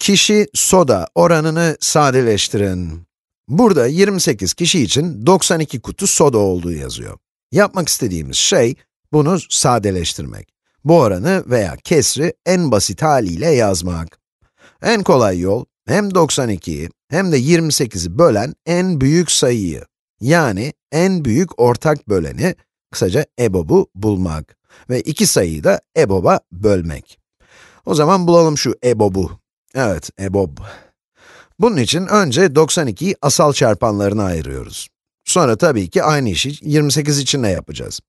Kişi soda oranını sadeleştirin. Burada 28 kişi için 92 kutu soda olduğu yazıyor. Yapmak istediğimiz şey, bunu sadeleştirmek. Bu oranı veya kesri en basit haliyle yazmak. En kolay yol, hem 92'yi hem de 28'i bölen en büyük sayıyı, yani en büyük ortak böleni, kısaca EBOB'u bulmak. Ve iki sayıyı da EBOB'a bölmek. O zaman bulalım şu EBOB'u. Evet, EBOB. Bunun için önce 92'yi asal çarpanlarına ayırıyoruz. Sonra tabii ki aynı işi 28 için de yapacağız.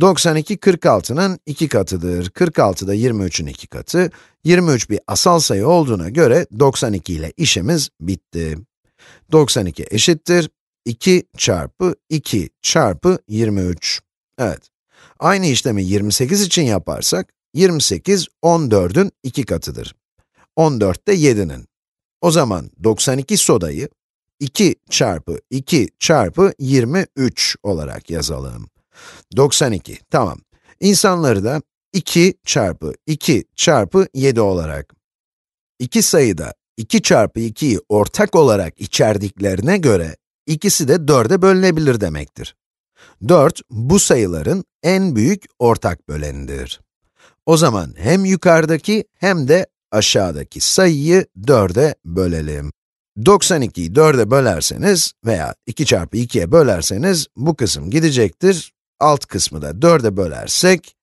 92, 46'nın 2 katıdır. 46 da 23'ün 2 katı. 23 bir asal sayı olduğuna göre 92 ile işimiz bitti. 92 eşittir 2 çarpı 2 çarpı 23. Evet. Aynı işlemi 28 için yaparsak, 28, 14'ün 2 katıdır. 14 de 7'nin. O zaman 92 sodayı 2 çarpı 2 çarpı 23 olarak yazalım. 92, tamam. İnsanları da 2 çarpı 2 çarpı 7 olarak. İki sayıda 2 çarpı 2'yi ortak olarak içerdiklerine göre, ikisi de 4'e bölünebilir demektir. 4, bu sayıların en büyük ortak bölenidir. O zaman hem yukarıdaki hem de aşağıdaki sayıyı 4'e bölelim. 92'yi 4'e bölerseniz veya 2 çarpı 2'ye bölerseniz bu kısım gidecektir. Alt kısmı da 4'e bölersek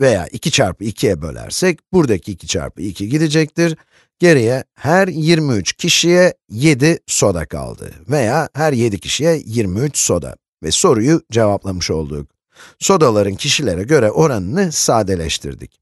veya 2 çarpı 2'ye bölersek buradaki 2 çarpı 2 gidecektir. Geriye her 23 kişiye 7 soda kaldı veya her 7 kişiye 23 soda ve soruyu cevaplamış olduk. Sodaların kişilere göre oranını sadeleştirdik.